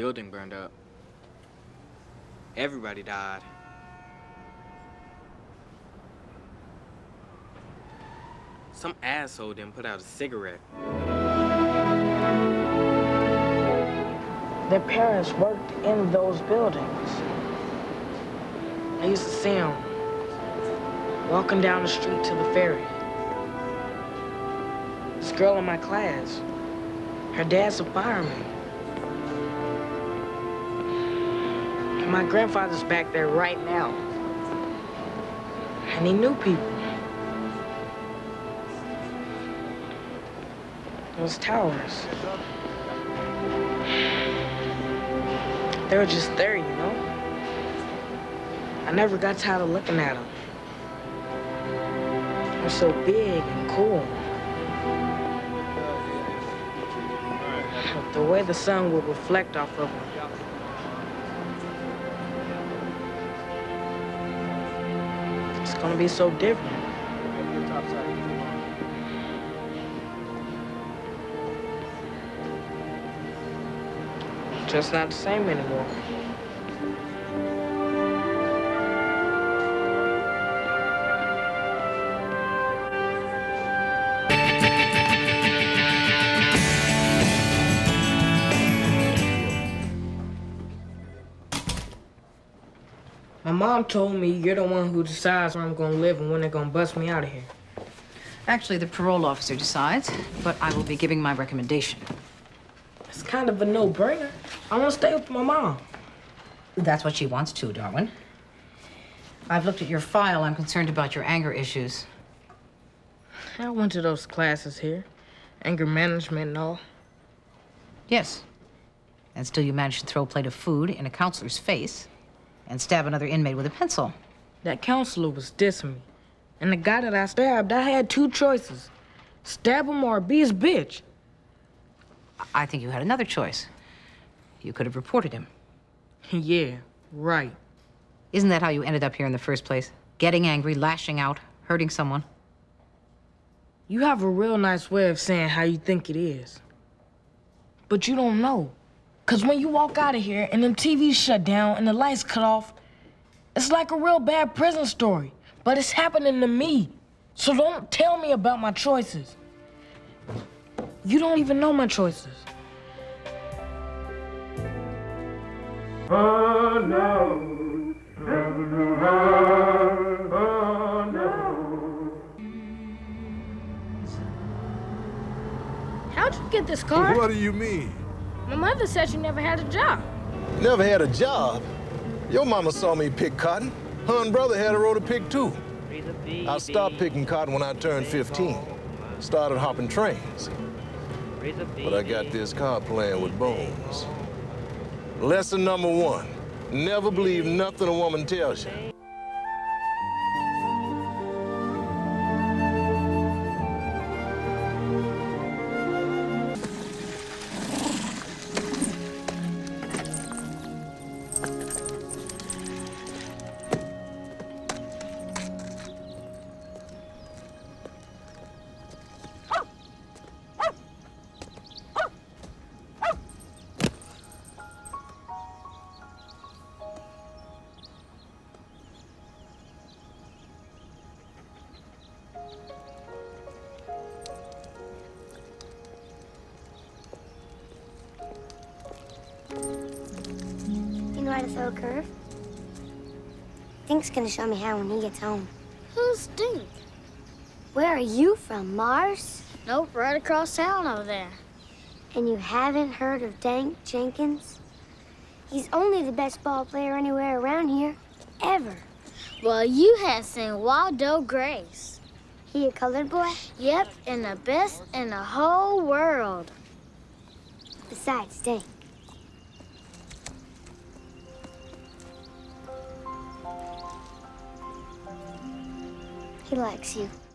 building burned up. Everybody died. Some asshole didn't put out a cigarette. Their parents worked in those buildings. I used to see them walking down the street to the ferry. This girl in my class, her dad's a fireman. My grandfather's back there right now. And he knew people. Those towers. They were just there, you know? I never got tired of looking at them. They're so big and cool. The way the sun would reflect off of them. It's gonna be so different. Just not the same anymore. Mom told me you're the one who decides where I'm gonna live and when they're gonna bust me out of here. Actually, the parole officer decides, but I will be giving my recommendation. It's kind of a no-brainer. I wanna stay with my mom. That's what she wants to, Darwin. I've looked at your file. I'm concerned about your anger issues. I went to those classes here. Anger management and all. Yes. And still you managed to throw a plate of food in a counselor's face and stab another inmate with a pencil. That counselor was dissing me. And the guy that I stabbed, I had two choices. Stab him or be his bitch. I think you had another choice. You could have reported him. yeah, right. Isn't that how you ended up here in the first place? Getting angry, lashing out, hurting someone? You have a real nice way of saying how you think it is. But you don't know. Cause when you walk out of here and them TVs shut down and the lights cut off, it's like a real bad prison story. But it's happening to me. So don't tell me about my choices. You don't even know my choices. Oh no, oh no. How'd you get this car? What do you mean? My mother said you never had a job. Never had a job. Your mama saw me pick cotton. Her and brother had a road to pick too. I stopped picking cotton when I turned 15. Started hopping trains. But I got this car playing with bones. Lesson number one, never believe nothing a woman tells you. To throw a curve? Dink's gonna show me how when he gets home. Who's Dink? Where are you from, Mars? Nope, right across town over there. And you haven't heard of Dink Jenkins? He's only the best ball player anywhere around here, ever. Well, you have seen Waldo Grace. He a colored boy? Yep, and the best in the whole world. Besides Dink. Likes you.